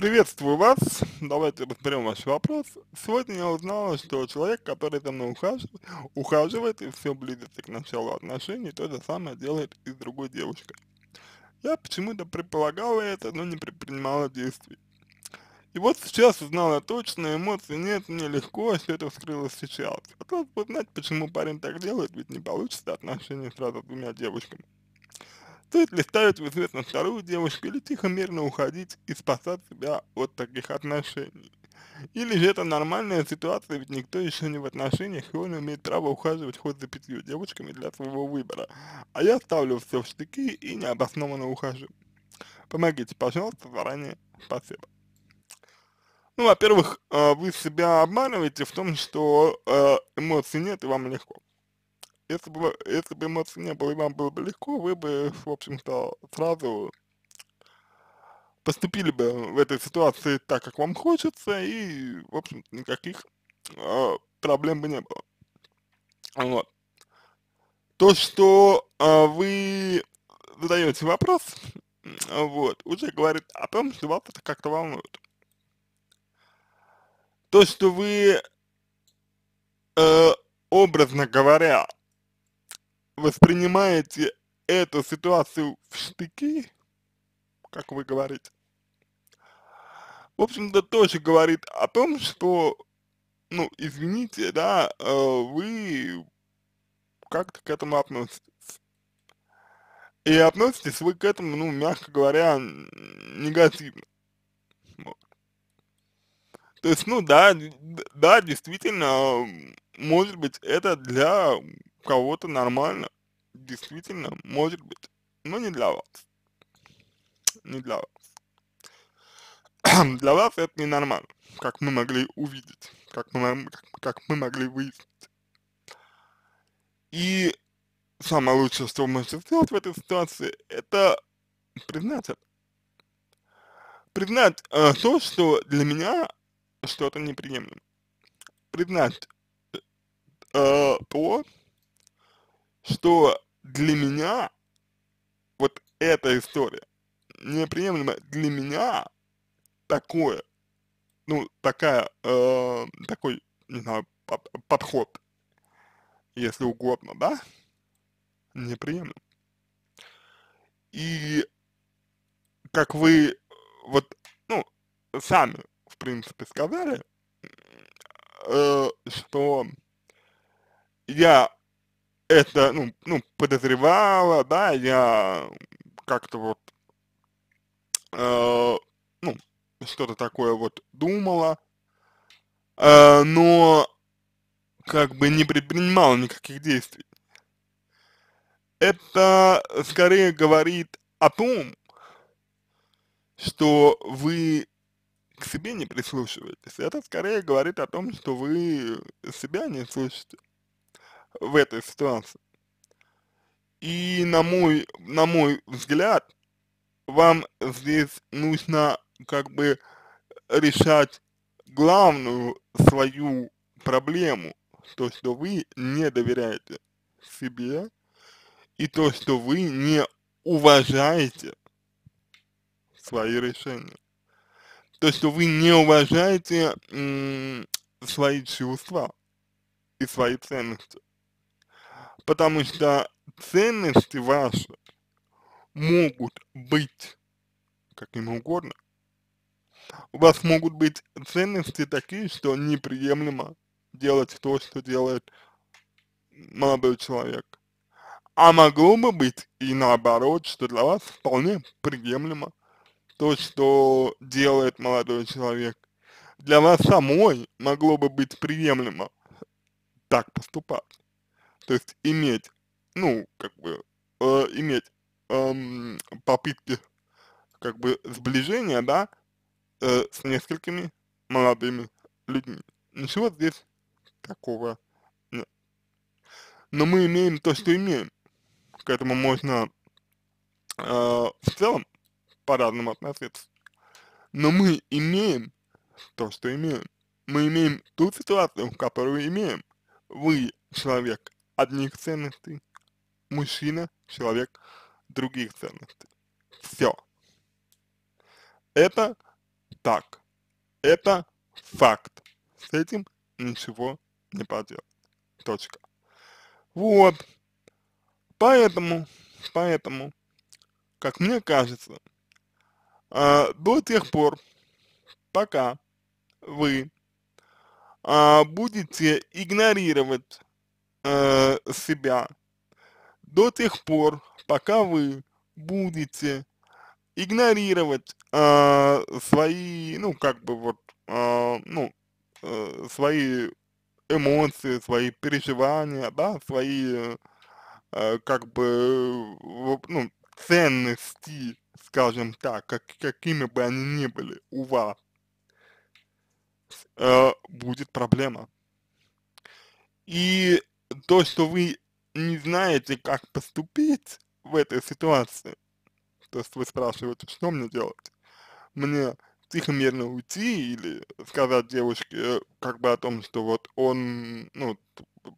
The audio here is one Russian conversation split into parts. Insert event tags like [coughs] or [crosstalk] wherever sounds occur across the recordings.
Приветствую вас, давайте разберем ваш вопрос. Сегодня я узнала, что человек, который за мной ухаживает, ухаживает и все близится к началу отношений, то же самое делает и с другой девушкой. Я почему-то предполагала это, но не предпринимала действий. И вот сейчас узнала точно, эмоций нет, мне легко, все это вскрылось сейчас. Хотелось бы знать, почему парень так делает, ведь не получится отношения сразу с двумя девушками. Стоит ли ставить в известность вторую девушку или тихо мирно уходить и спасать себя от таких отношений? Или же это нормальная ситуация, ведь никто еще не в отношениях, и он имеет право ухаживать хоть за пятью девушками для своего выбора. А я ставлю все в штыки и необоснованно ухожу. Помогите, пожалуйста, заранее. Спасибо. Ну, во-первых, э, вы себя обманываете в том, что э, эмоций нет и вам легко если бы, если бы эмоций не было и вам было бы легко, вы бы, в общем-то, сразу поступили бы в этой ситуации так, как вам хочется, и, в общем никаких э, проблем бы не было. Вот. То, что э, вы задаете вопрос, вот, уже говорит о том, что вас это как-то волнует. То, что вы, э, образно говоря, воспринимаете эту ситуацию в штыки, как вы говорите, в общем-то, тоже говорит о том, что, ну, извините, да, э, вы как-то к этому относитесь. И относитесь вы к этому, ну, мягко говоря, негативно. Вот. То есть, ну, да, да, действительно, может быть, это для кого-то нормально, действительно, может быть, но не для вас. Не для вас. [clears throat] для вас это ненормально, как мы могли увидеть, как мы, как, мы могли выяснить. И самое лучшее, что вы можете сделать в этой ситуации, это признать это. Признать э, то, что для меня что-то неприемлемо. Признать э, то, что для меня вот эта история неприемлема для меня такое, ну, такая, э, такой, не знаю, под, подход, если угодно, да, неприемлем. И как вы вот, ну, сами, в принципе, сказали, э, что я это, ну, ну, подозревала, да, я как-то вот, э, ну, что-то такое вот думала, э, но как бы не предпринимала никаких действий. Это скорее говорит о том, что вы к себе не прислушиваетесь. Это скорее говорит о том, что вы себя не слышите в этой ситуации. И на мой, на мой взгляд, вам здесь нужно как бы решать главную свою проблему, то, что вы не доверяете себе, и то, что вы не уважаете свои решения. То, что вы не уважаете свои чувства и свои ценности потому что ценности ваши могут быть каким угодно. У вас могут быть ценности такие, что неприемлемо делать то, что делает молодой человек. А могло бы быть и наоборот, что для вас вполне приемлемо то, что делает молодой человек. Для вас самой могло бы быть приемлемо так поступать то есть иметь, ну, как бы, э, иметь э, попытки, как бы, сближения, да, э, с несколькими молодыми людьми. Ничего здесь такого нет. Но мы имеем то, что имеем. К этому можно э, в целом по-разному относиться. Но мы имеем то, что имеем. Мы имеем ту ситуацию, которую имеем. Вы человек одних ценностей, мужчина, человек других ценностей. Все. Это так. Это факт. С этим ничего не поделать. Точка. Вот. Поэтому, поэтому, как мне кажется, э, до тех пор, пока вы э, будете игнорировать э, себя, до тех пор, пока вы будете игнорировать э, свои, ну, как бы вот, э, ну, э, свои эмоции, свои переживания, да, свои, э, как бы, ну, ценности, скажем так, как, какими бы они ни были у вас, э, будет проблема. И то, что вы не знаете, как поступить в этой ситуации, то есть вы спрашиваете, что мне делать? Мне тихо-мирно уйти или сказать девушке э, как бы о том, что вот он, ну,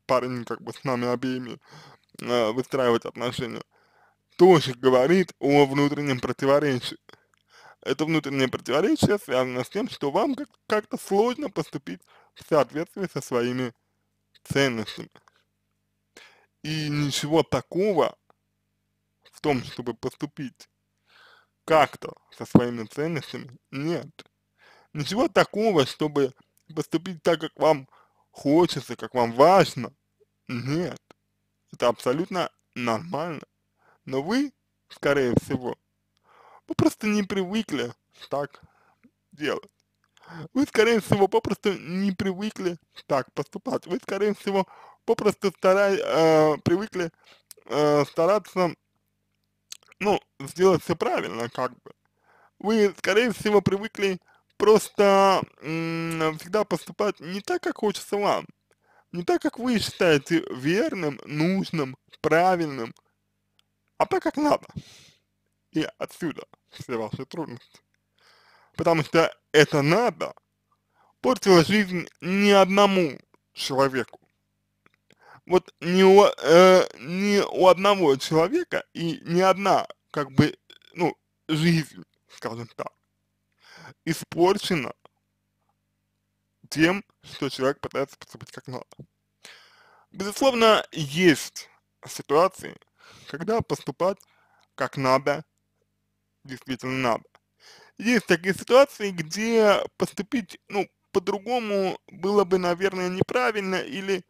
парень как бы с нами обеими э, выстраивать отношения, тоже говорит о внутреннем противоречии. Это внутреннее противоречие связано с тем, что вам как-то сложно поступить в соответствии со своими ценностями. И ничего такого в том, чтобы поступить как-то со своими ценностями, нет. Ничего такого, чтобы поступить так, как вам хочется, как вам важно, нет. Это абсолютно нормально. Но вы, скорее всего, попросту не привыкли так делать. Вы, скорее всего, попросту не привыкли так поступать. Вы, скорее всего, попросту старай, э, привыкли э, стараться ну, сделать все правильно, как бы. Вы, скорее всего, привыкли просто всегда поступать не так, как хочется вам, не так, как вы считаете верным, нужным, правильным, а так, как надо. И отсюда все ваши трудности. Потому что это надо портило жизнь ни одному человеку вот ни у, э, ни у одного человека и ни одна, как бы, ну, жизнь, скажем так, испорчена тем, что человек пытается поступить как надо. Безусловно, есть ситуации, когда поступать как надо, действительно надо. Есть такие ситуации, где поступить, ну, по-другому было бы, наверное, неправильно или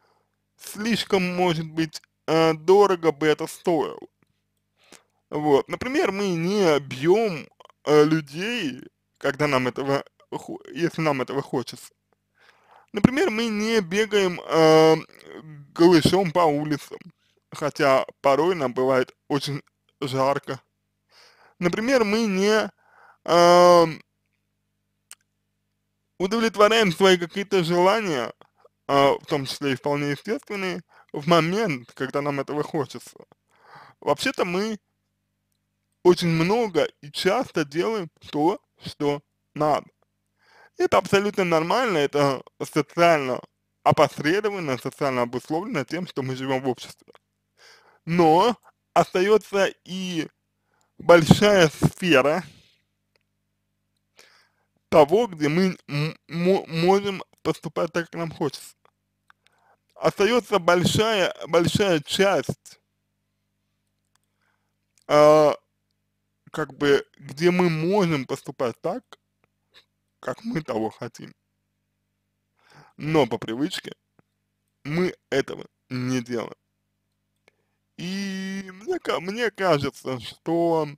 слишком, может быть, э, дорого бы это стоило. Вот, например, мы не бьем э, людей, когда нам этого, если нам этого хочется. Например, мы не бегаем э, голышом по улицам, хотя порой нам бывает очень жарко. Например, мы не э, удовлетворяем свои какие-то желания, а, в том числе и вполне естественные, в момент, когда нам этого хочется. Вообще-то мы очень много и часто делаем то, что надо. Это абсолютно нормально, это социально опосредованно, социально обусловлено тем, что мы живем в обществе. Но остается и большая сфера того, где мы можем поступать так, как нам хочется. Остается большая, большая часть, э, как бы, где мы можем поступать так, как мы того хотим. Но по привычке мы этого не делаем. И мне, мне кажется, что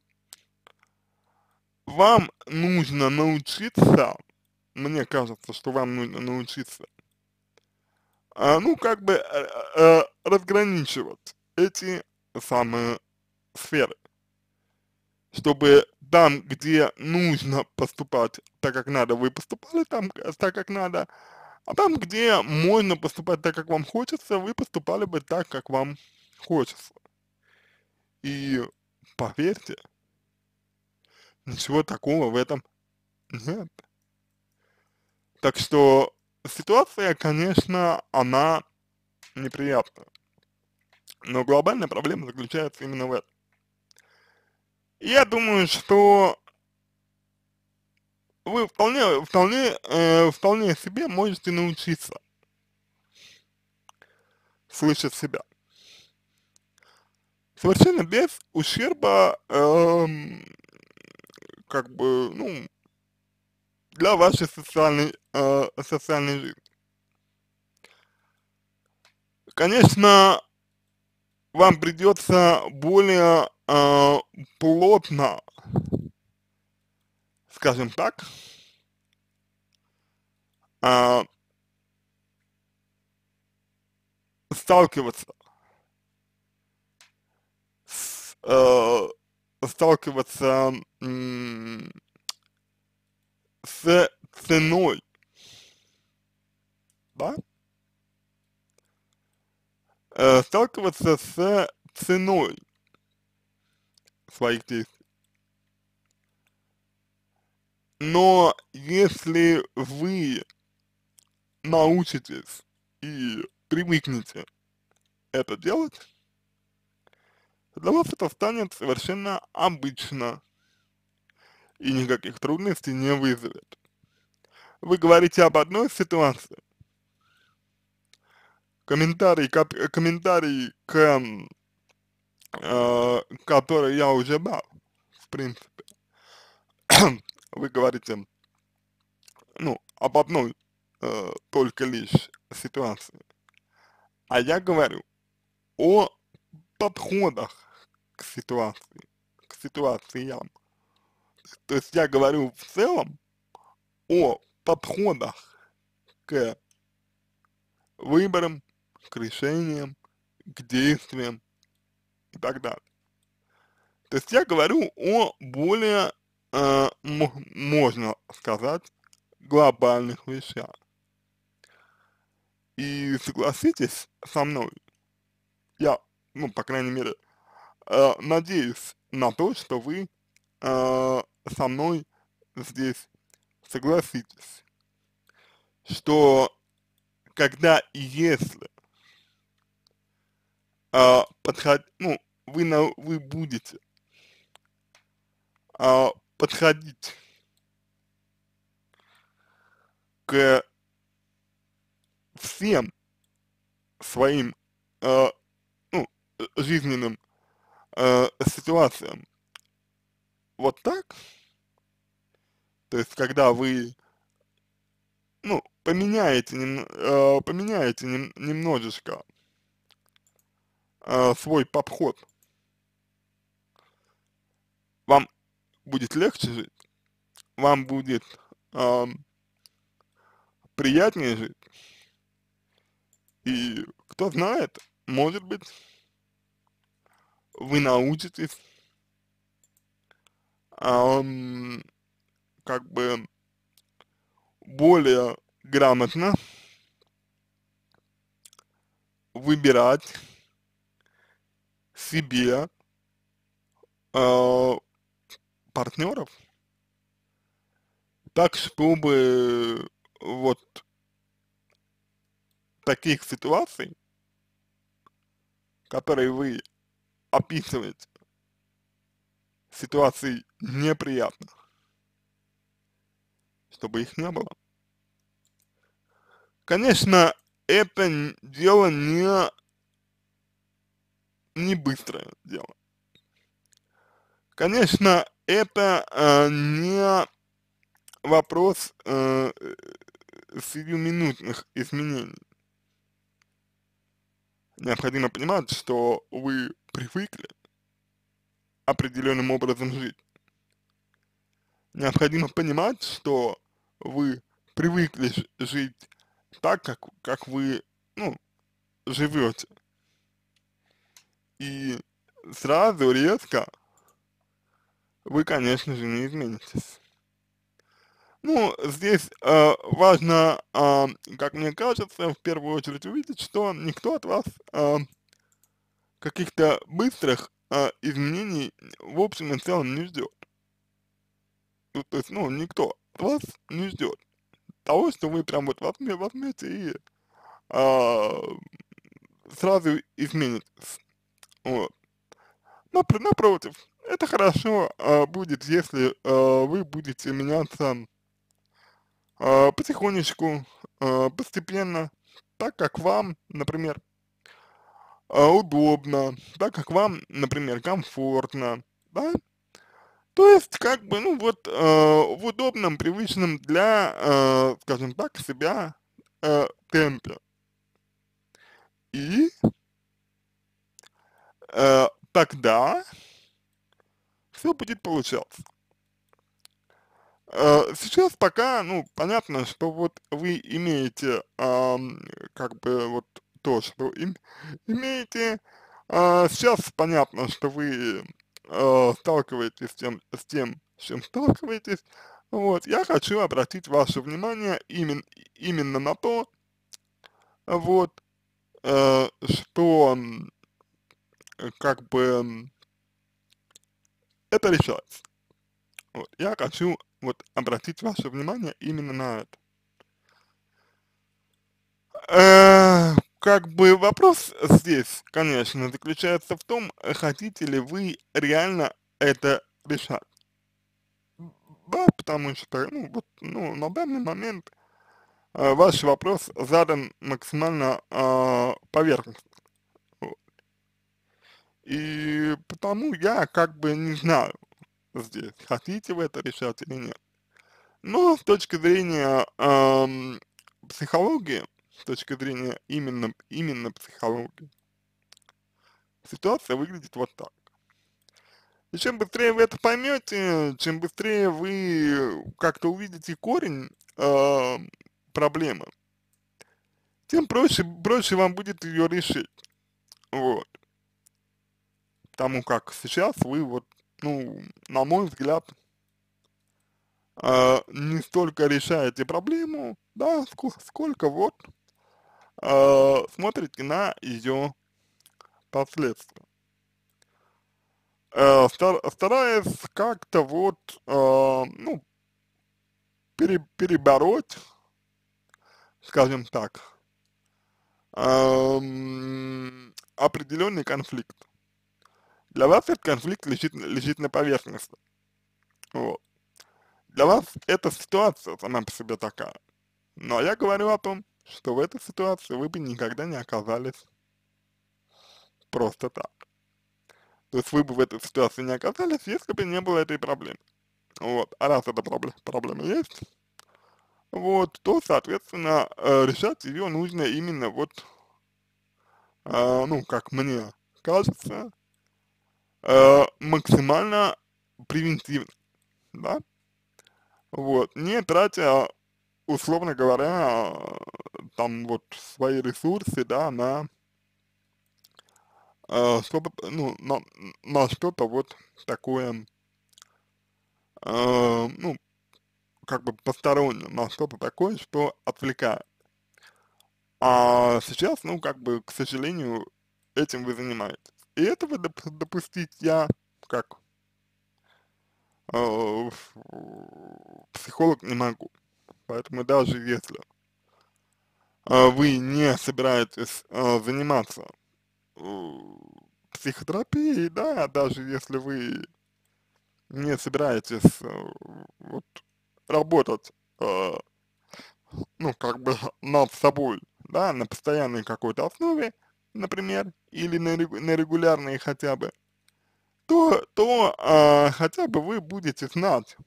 вам нужно научиться мне кажется, что вам нужно научиться, а, ну, как бы э, э, разграничивать эти самые сферы, чтобы там, где нужно поступать так, как надо, вы поступали там так, как надо, а там, где можно поступать так, как вам хочется, вы поступали бы так, как вам хочется. И поверьте, ничего такого в этом нет. Так что ситуация, конечно, она неприятная. Но глобальная проблема заключается именно в этом. Я думаю, что вы вполне, вполне, э, вполне себе можете научиться слышать себя. Совершенно без ущерба, эм, как бы, ну, для вашей социальной, э, социальной жизни. Конечно, вам придется более э, плотно, скажем так, э, сталкиваться с, э, сталкиваться с ценой, да, э, сталкиваться с ценой своих действий. Но если вы научитесь и привыкнете это делать, для вас это станет совершенно обычно и никаких трудностей не вызовет. Вы говорите об одной ситуации, комментарий, к, комментарий к, э, который я уже дал, в принципе. [coughs] Вы говорите, ну, об одной э, только лишь ситуации. А я говорю о подходах к ситуации, к ситуациям. То есть я говорю в целом о подходах к выборам, к решениям, к действиям и так далее. То есть я говорю о более, э, можно сказать, глобальных вещах. И согласитесь со мной, я, ну, по крайней мере, э, надеюсь на то, что вы э, со мной здесь согласитесь, что когда и если а, подход, ну, вы, на, вы будете а, подходить к всем своим а, ну, жизненным а, ситуациям. Вот так, то есть когда вы, ну, поменяете, э, поменяете нем, немножечко э, свой подход, вам будет легче жить, вам будет э, приятнее жить, и кто знает, может быть, вы научитесь э, как бы более грамотно выбирать себе э, партнеров, так чтобы вот таких ситуаций, которые вы описываете, ситуаций неприятных, чтобы их не было. Конечно, это дело не, не быстрое дело. Конечно, это э, не вопрос э, сиюминутных изменений. Необходимо понимать, что вы привыкли определенным образом жить. Необходимо понимать, что вы привыкли жить так, как, как вы, ну, живете. И сразу резко вы, конечно же, не изменитесь. Ну, здесь э, важно, э, как мне кажется, в первую очередь увидеть, что никто от вас э, каких-то быстрых э, изменений в общем и целом не ждет. То есть, ну, никто вас не ждет того, что вы прям вот возьмете, возьмете и а, сразу изменитесь. Вот. Напр напротив, это хорошо а, будет, если а, вы будете меняться э, потихонечку, э, постепенно, так как вам, например, э, удобно, так как вам, например, комфортно, да, то есть, как бы, ну вот, э, в удобном, привычном для, э, скажем так, себя э, темпе. И э, тогда все будет получаться. Э, сейчас пока, ну, понятно, что вот вы имеете, ам, как бы, вот то, что им, имеете, а, сейчас понятно, что вы э, сталкиваетесь с тем, с тем, с чем сталкиваетесь, вот, я хочу обратить ваше внимание именно, именно на то, вот, э, что, как бы, это решается. Вот, я хочу вот обратить ваше внимание именно на это. Э, как бы вопрос здесь, конечно, заключается в том, хотите ли вы реально это решать. Да, потому что, ну, вот, ну, на данный момент э, ваш вопрос задан максимально э, поверхностно. И потому я как бы не знаю здесь, хотите вы это решать или нет. Но с точки зрения э, психологии, с точки зрения именно, именно психологии, ситуация выглядит вот так. И чем быстрее вы это поймете, чем быстрее вы как-то увидите корень э, проблемы, тем проще, проще вам будет ее решить. Вот. Потому как сейчас вы вот, ну, на мой взгляд, э, не столько решаете проблему, да, сколько, сколько вот э, смотрите на ее последствия. Э, стар, стараясь как-то вот, э, ну, пере, перебороть, скажем так, э, определенный конфликт. Для вас этот конфликт лежит, лежит на поверхности. Вот. Для вас эта ситуация сама по себе такая. Но я говорю о том, что в этой ситуации вы бы никогда не оказались просто так. То есть вы бы в этой ситуации не оказались, если бы не было этой проблемы. Вот, а раз эта проблема, проблема есть, вот, то, соответственно, э, решать ее нужно именно вот, э, ну, как мне кажется, э, максимально превентивно, да, вот, не тратя, условно говоря, там вот свои ресурсы, да, на э, чтобы, ну, на, на что-то вот такое, э, ну, как бы постороннее, на что-то такое, что отвлекает. А сейчас, ну, как бы, к сожалению, этим вы занимаетесь. И этого доп допустить я, как э, психолог, не могу. Поэтому даже если э, вы не собираетесь э, заниматься психотерапии, да, даже если вы не собираетесь э, вот работать, э, ну, как бы над собой, да, на постоянной какой-то основе, например, или на, на хотя бы, то, то э, хотя бы вы будете знать,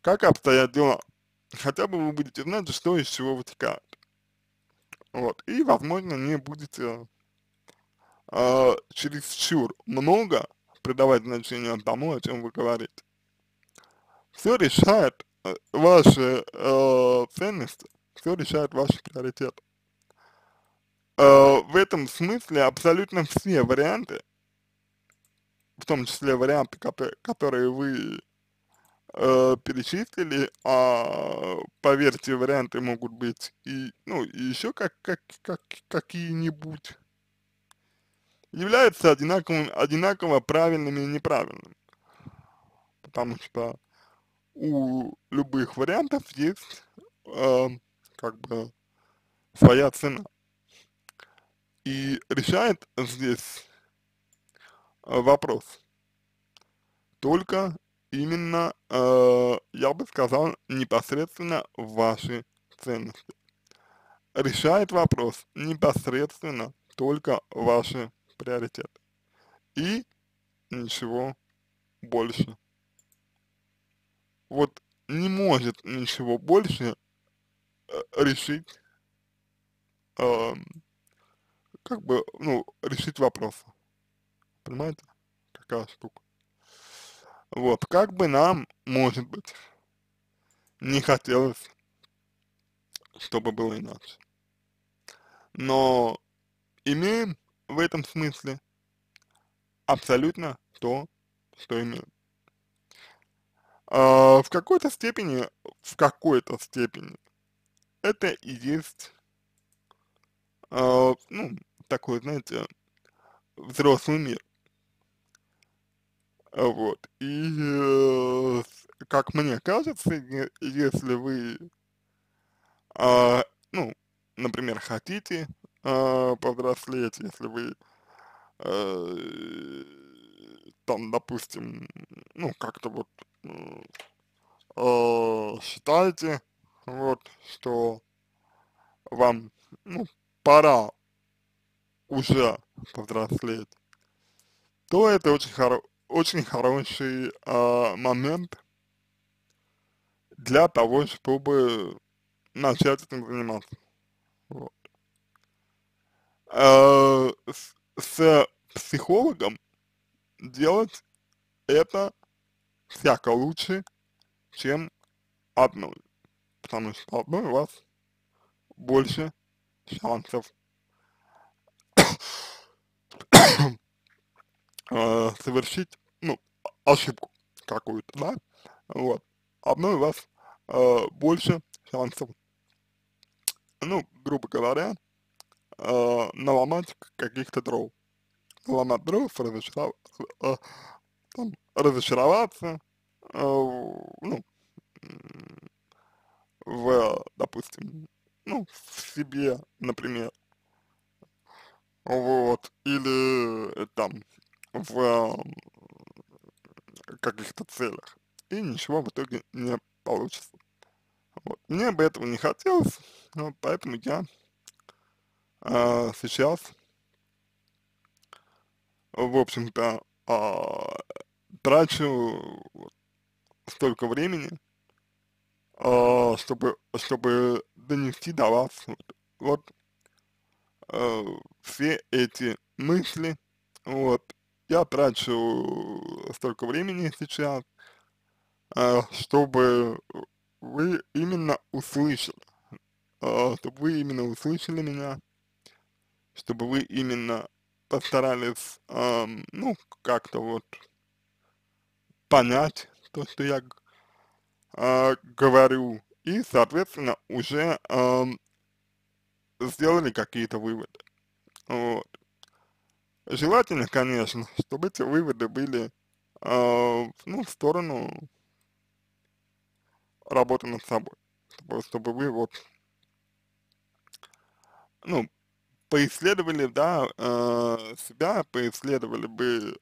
как обстоят дела. Хотя бы вы будете знать, что из чего вытекает. Вот. И, возможно, не будете э, чересчур много придавать значение тому, о чем вы говорите. Все решает э, ваши э, ценности, все решает ваши приоритеты. Э, в этом смысле абсолютно все варианты, в том числе варианты, которые, которые вы э, перечислили, а поверьте, варианты могут быть и, ну, и еще как, как, как, какие-нибудь являются одинаковыми, одинаково правильными и неправильными. Потому что у любых вариантов есть э, как бы своя цена. И решает здесь э, вопрос только именно, э, я бы сказал, непосредственно ваши ценности. Решает вопрос непосредственно только ваши приоритеты. И ничего больше. Вот не может ничего больше э, решить, э, как бы, ну, решить вопрос. Понимаете, какая штука. Вот, как бы нам, может быть, не хотелось, чтобы было иначе. Но имеем в этом смысле абсолютно то, что имеем. А, в какой-то степени, в какой-то степени, это и есть, а, ну, такой, знаете, взрослый мир. Вот. И, э, как мне кажется, если вы, а, ну, например, хотите а, повзрослеть, если вы э, там, допустим, ну, как-то вот считаете, вот, что вам, ну, пора уже повзрослеть, то это очень, хоро очень хороший э, момент для того, чтобы начать этим заниматься. Вот. Э, с, с психологом делать это всяко лучше, чем одной. Потому что одной у вас больше шансов э, совершить, ну, ошибку какую-то, да, вот, одной у вас э, больше шансов, ну, грубо говоря, э, наломать каких-то дров, наломать дров, разочаров, э, там, разочароваться, э, ну, в, допустим, ну, в себе, например, вот, или э, там в э, каких-то целях, и ничего в итоге не получится. Вот. Мне бы этого не хотелось, вот, поэтому я э, сейчас, в общем-то, э, трачу столько времени, э, чтобы, чтобы донести до вас вот, вот э, все эти мысли, вот, я трачу столько времени сейчас, э, чтобы вы именно услышали, э, чтобы вы именно услышали меня, чтобы вы именно постарались, э, ну, как-то вот понять то, что я э, говорю, и, соответственно, уже э, сделали какие-то выводы. Вот. Желательно, конечно, чтобы эти выводы были, э, ну, в сторону работы над собой. Чтобы, чтобы вы вот, ну, поисследовали, да, э, себя, поисследовали бы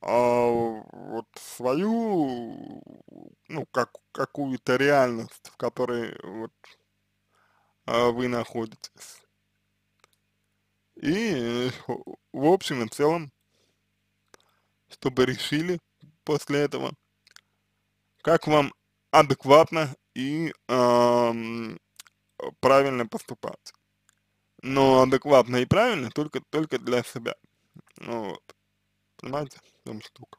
а, вот свою, ну, как, какую-то реальность, в которой вот а, вы находитесь. И в общем и целом, чтобы решили после этого, как вам адекватно и э, правильно поступать. Но адекватно и правильно только, только для себя. Ну, вот. Понимаете, в чем штука.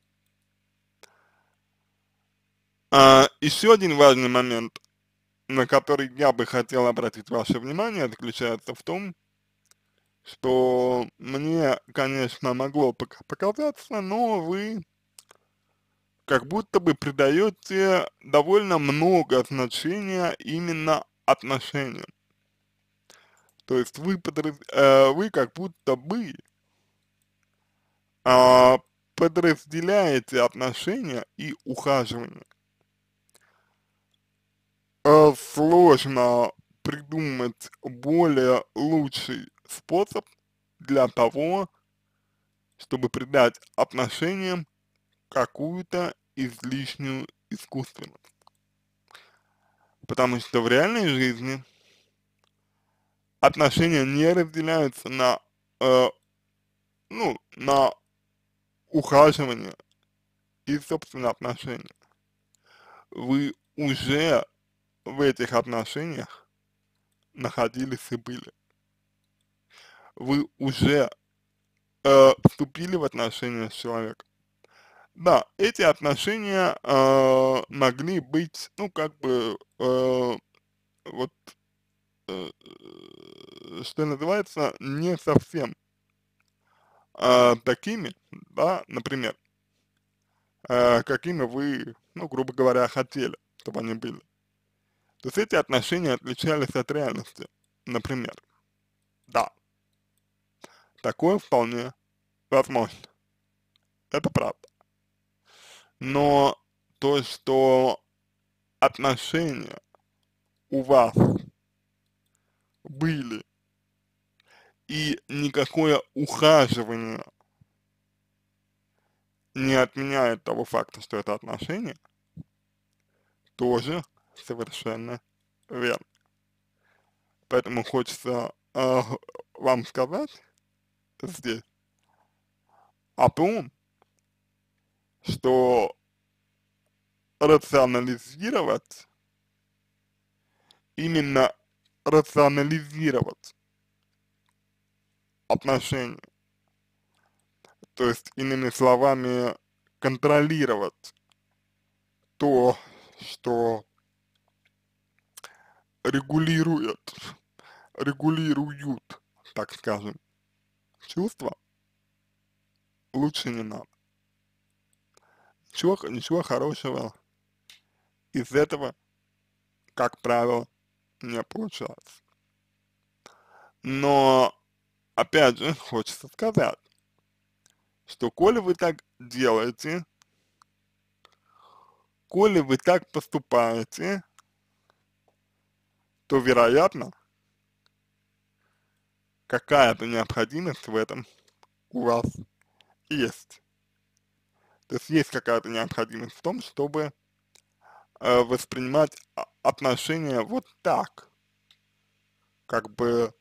А, еще один важный момент, на который я бы хотел обратить ваше внимание, заключается в том, что мне, конечно, могло показаться, но вы как будто бы придаете довольно много значения именно отношениям. То есть вы, подраз... э, вы как будто бы а, подразделяете отношения и ухаживание. А, сложно придумать более лучший способ для того, чтобы придать отношениям какую-то излишнюю искусственность. Потому что в реальной жизни отношения не разделяются на, э, ну, на ухаживание и, собственно, отношения. Вы уже в этих отношениях находились и были. Вы уже э, вступили в отношения с человеком. Да, эти отношения э, могли быть, ну, как бы, э, вот, э, что называется, не совсем э, такими, да, например, э, какими вы, ну, грубо говоря, хотели, чтобы они были. То есть эти отношения отличались от реальности, например. Да, такое вполне возможно. Это правда. Но то, что отношения у вас были и никакое ухаживание не отменяет того факта, что это отношения, тоже совершенно верно. Поэтому хочется э, вам сказать здесь. О том, что рационализировать, именно рационализировать отношения, то есть, иными словами, контролировать то, что регулирует, регулируют, так скажем, чувства, лучше не надо. Ничего, ничего хорошего из этого, как правило, не получается. Но, опять же, хочется сказать, что коли вы так делаете, коли вы так поступаете, то, вероятно, какая-то необходимость в этом у вас есть. То есть есть какая-то необходимость в том, чтобы э, воспринимать отношения вот так, как бы,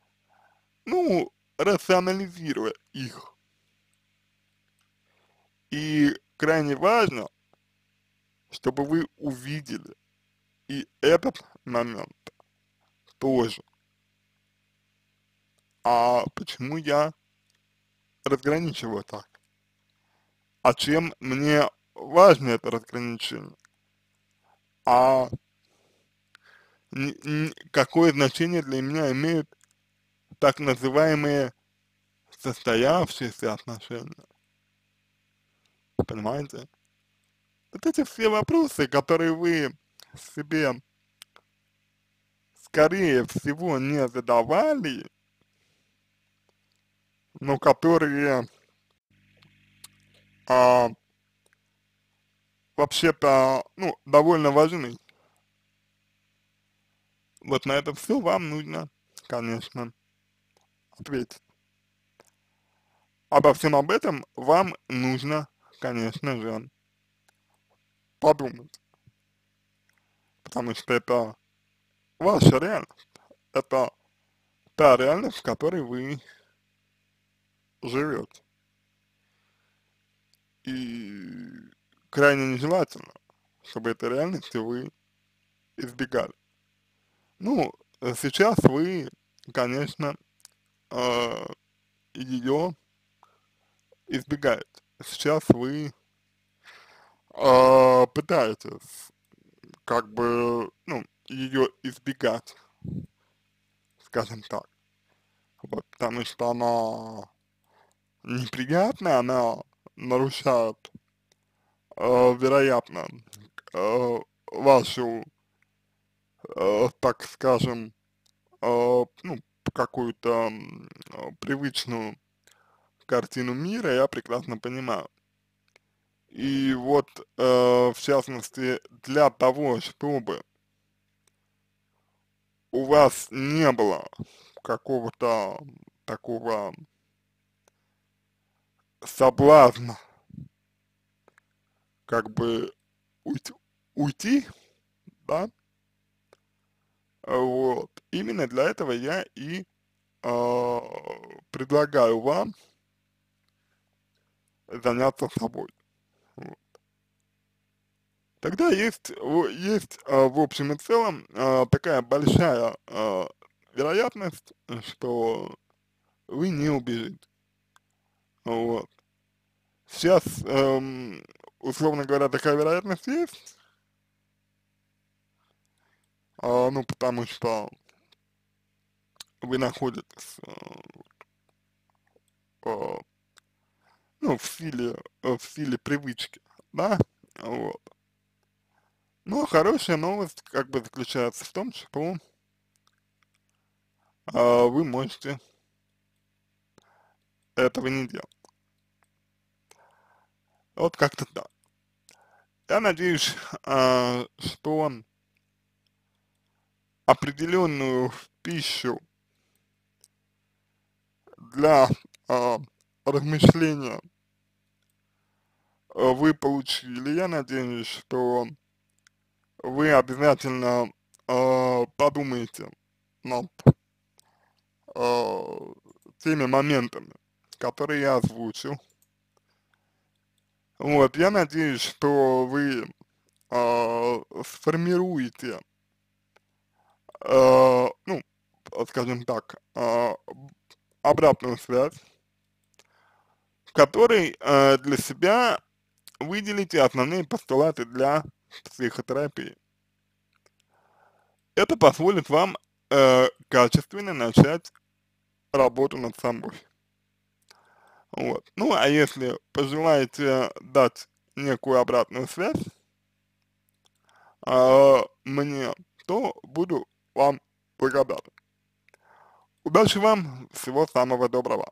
ну, рационализируя их. И крайне важно, чтобы вы увидели и этот момент тоже. А почему я разграничиваю так? А чем мне важно это разграничение? А какое значение для меня имеют так называемые состоявшиеся отношения? Понимаете? Вот эти все вопросы, которые вы себе скорее всего не задавали, но которые а, вообще-то, ну, довольно важны. Вот на это все вам нужно, конечно, ответить. Обо всем об этом вам нужно, конечно же, подумать. Потому что это ваша реальность. Это та реальность, в которой вы живете и крайне нежелательно, чтобы этой реальности вы избегали. Ну, сейчас вы, конечно, э, ее избегаете. Сейчас вы э, пытаетесь как бы, ну, ее избегать, скажем так. Вот, потому что она неприятная, она нарушают, э, вероятно, э, вашу, э, так скажем, э, ну, какую-то э, привычную картину мира, я прекрасно понимаю. И вот, э, в частности, для того, чтобы у вас не было какого-то такого соблазна как бы уйти, уйти, да, вот, именно для этого я и э, предлагаю вам заняться собой. Вот. Тогда есть, есть э, в общем и целом э, такая большая вероятность, что вы не убежите. Вот. Сейчас, эм, условно говоря, такая вероятность есть, а, ну, потому что вы находитесь, э, ну, в силе, в силе привычки, да, вот. Но хорошая новость, как бы, заключается в том, что а, вы можете этого не делать. Вот как-то так. Я надеюсь, а, что определенную пищу для а, размышления вы получили. Я надеюсь, что вы обязательно э, подумаете над э, теми моментами, которые я озвучил. Вот, я надеюсь, что вы э, сформируете, э, ну, скажем так, э, обратную связь, в которой э, для себя выделите основные постулаты для психотерапии. Это позволит вам э, качественно начать работу над собой. Вот. Ну, а если пожелаете дать некую обратную связь э, мне, то буду вам благодарен. Удачи вам, всего самого доброго.